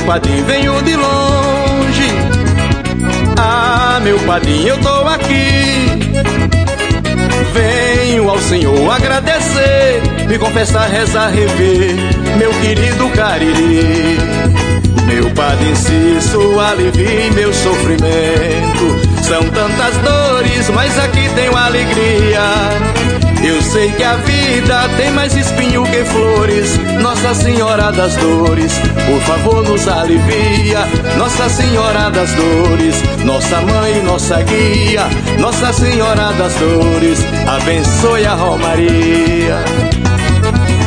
padrinho, venho de longe. Ah, meu padrinho, eu tô aqui. Venho ao Senhor agradecer, me confessar, rezar, rever, meu querido Cariri. Meu Padre Inciso, alivie meu sofrimento. São tantas dores, mas aqui tenho alegria. Eu sei que a vida tem mais espinho que flores. Nossa Senhora das Dores, por favor, nos alivia. Nossa Senhora das Dores, nossa mãe, nossa guia. Nossa Senhora das Dores, abençoe a Romaria.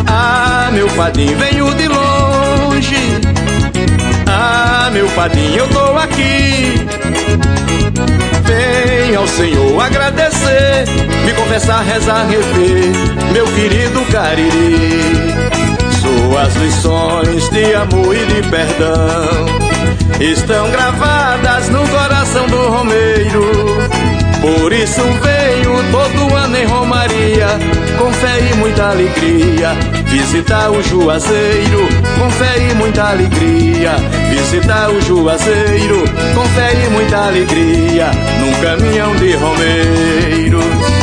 Ah, meu padrinho, venho de longe. Ah, meu padrinho, eu tô aqui. Vem ao Senhor agradecer, me confessar, rezar, rever, meu querido Cariri. Suas lições de amor e de perdão estão gravadas no coração do Romeiro. Por isso venho todo ano em Romaria, com fé e muita alegria, visitar o Juazeiro, com fé e muita alegria, visitar o Juazeiro, com fé e muita alegria, num caminhão de Romeiros.